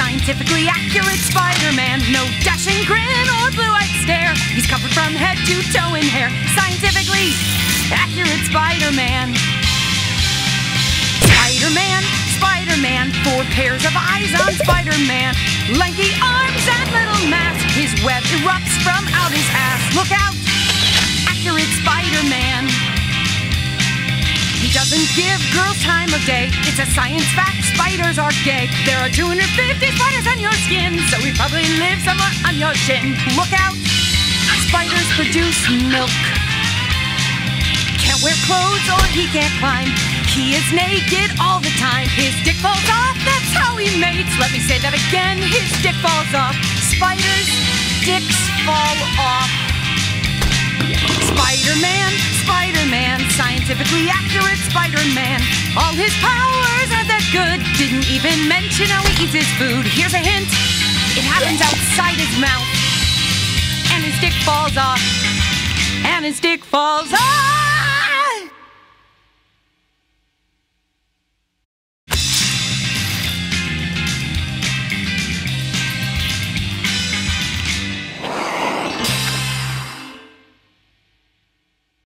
Scientifically accurate Spider-Man. No dashing grin or blue-eyed stare. He's covered from head to toe in hair. Scientifically accurate Spider-Man. Spider-Man, Spider-Man. Four pairs of eyes on Spider-Man. Lanky arms and little mask. His web erupts from out his ass. Look out! Doesn't give girls time of day. It's a science fact. Spiders are gay. There are 250 spiders on your skin, so we probably live somewhere on your chin. Look out! Spiders produce milk. Can't wear clothes or he can't climb. He is naked all the time. His dick falls off. That's how he mates. Let me say that again. His dick falls off. Spider-Man. All his powers are that good. Didn't even mention how he eats his food. Here's a hint. It happens outside his mouth. And his dick falls off. And his dick falls off.